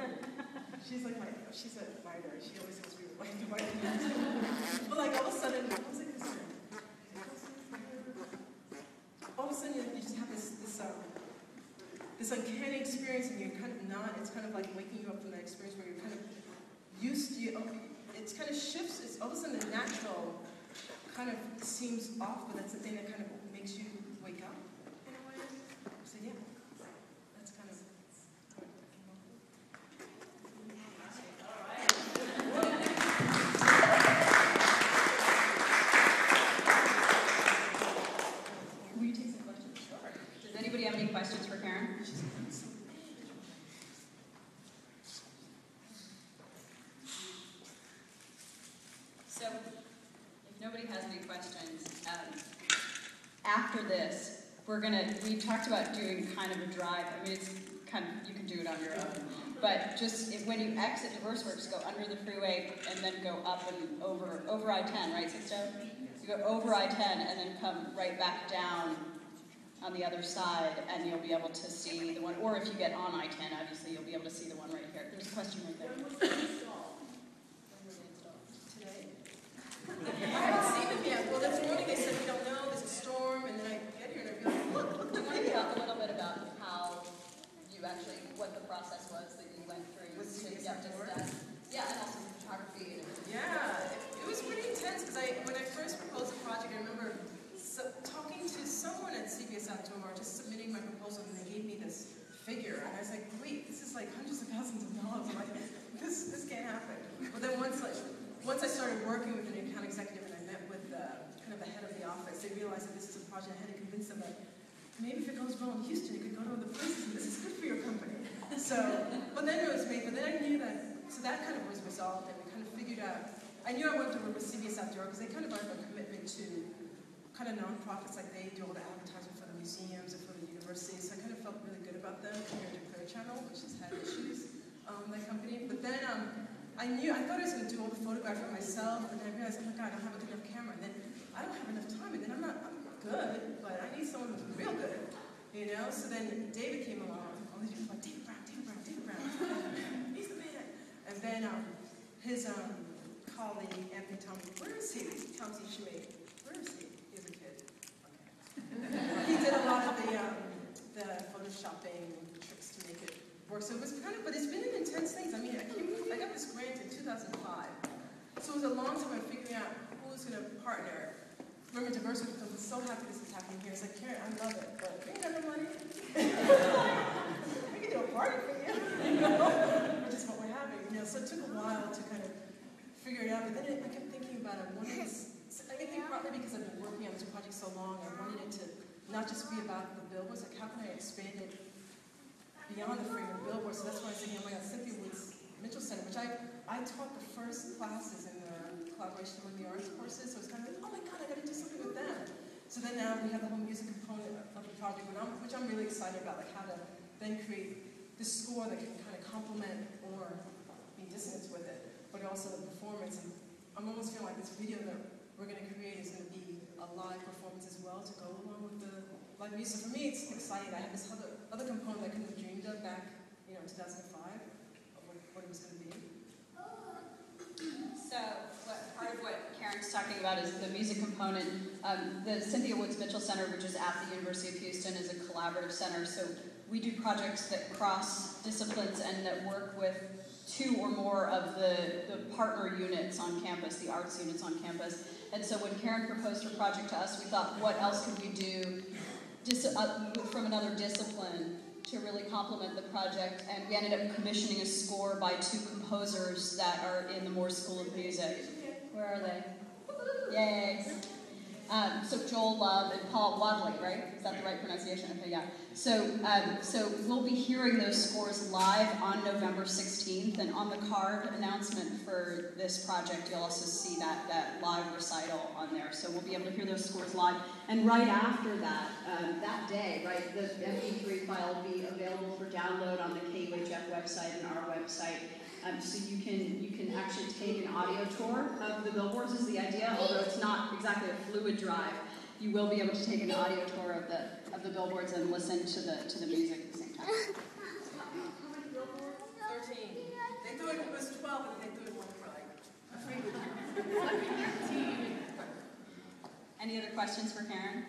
she's like my, she's a writer. She always tells me like the writer. but like all of a sudden, what was this All of a sudden, you, you just have this this um, this uncanny experience, and you're kind of not. It's kind of like waking you up from that experience where you're kind of used to. You, it's kind of shifts. It's all of a sudden the natural kind of seems off, but that's the thing that kind of makes you wake up in a way. So yeah, that's kind of. Will you take some questions? Sure. Does anybody have any questions for Karen? So, if nobody has any questions, um, after this, we're gonna, we talked about doing kind of a drive. I mean, it's kind of, you can do it on your own. But just if, when you exit DiverseWorks, go under the freeway and then go up and over, over I-10, right, Sixto? You go over I-10 and then come right back down on the other side, and you'll be able to see the one, or if you get on I-10, obviously, you'll be able to see the one right here. There's a question right there. Today. I haven't seen them yet. Well, this morning they said we don't know. There's a storm, and then I get here and I'd be like, look, look, Do you look. want to talk a little bit about how you actually, what the process was that you went through With to CBS get this Outdoor? done? Yeah, and also photography and everything. Yeah, it, it was pretty intense because I, when I first proposed the project, I remember so, talking to someone at CBS Outdoor, just submitting my proposal, and they gave me this figure, and I was like, wait, this is like hundreds of thousands of dollars. I'm like, this, this can't happen. But then once, like, once I started working with an account executive and I met with the, kind of the head of the office, they realized that this is a project. I had to convince them that maybe if it goes well in Houston, it could go to other places, and this is good for your company. So, but then it was me. But then I knew that, so that kind of was resolved, and we kind of figured out. I knew I wanted to work with CBS Outdoor because they kind of have a commitment to kind of nonprofits, like they do all the advertising museums and for the universities. So I kind of felt really good about them compared to Clear Channel, which has had issues, um, that company. But then um, I knew, I thought I was going to do all the photographing myself, and then I realized, oh my God, I don't have a good enough camera. And then I don't have enough time, and then I'm not, I'm good, but I need someone who's real good, you know? So then David came along, all these people were like, David Brown, David Brown, David Brown, he's the man. And then um, his um, colleague, Anthony Tommy, where is he? Tommy Schmidt, where is he? He's a kid. Okay. he did a lot of the, um, the photoshopping tricks to make it work. So it was kind of, but it's been an intense thing. I mean, I, came, I got this grant in 2005. So it was a long time of figuring out who's going to partner. Remember, diversity, I'm so happy this is happening here. It's like, Karen, I love it, but we ain't got no money. we can do a party for you, you know? Which is what we're having, you know. So it took a while to kind of figure it out, but then I kept thinking about it. One these, I think probably because I've been working on this project so long, I wanted it to not just be about the billboards, like how can I expand it beyond the frame of billboards? So that's why I was thinking, oh my God, Cynthia Woods Mitchell Center, which I, I taught the first classes in the collaboration with the arts courses, so it's kind of like, oh my god, I gotta do something with them. So then now we have the whole music component of the project, which I'm really excited about, like how to then create the score that can kind of complement or be dissonance with it, but also the performance. And I'm almost feeling like this video that we're gonna create is gonna be a live performance as well to go along with the live music. So for me, it's exciting. I have this other, other component I couldn't have dreamed of back, you know, 2015 music component. Um, the Cynthia Woods Mitchell Center, which is at the University of Houston, is a collaborative center. So, we do projects that cross disciplines and that work with two or more of the, the partner units on campus, the arts units on campus. And so, when Karen proposed her project to us, we thought, what else could we do uh, from another discipline to really complement the project, and we ended up commissioning a score by two composers that are in the Moores School of Music. Where are they? Yay! Um, so Joel Love and Paul Wadley, right? Is that the right pronunciation? Okay, yeah. So, um, so we'll be hearing those scores live on November 16th, and on the card announcement for this project, you'll also see that that live recital on there. So we'll be able to hear those scores live. And right after that, um, that day, right, the MP3 file will be available for download on the KUHF website and our. Um, so you can you can actually take an audio tour of the billboards is the idea, although it's not exactly a fluid drive. You will be able to take an audio tour of the of the billboards and listen to the to the music at the same time. How many billboards? Thirteen. They thought it was twelve, and they thought it was like. Any other questions for Karen?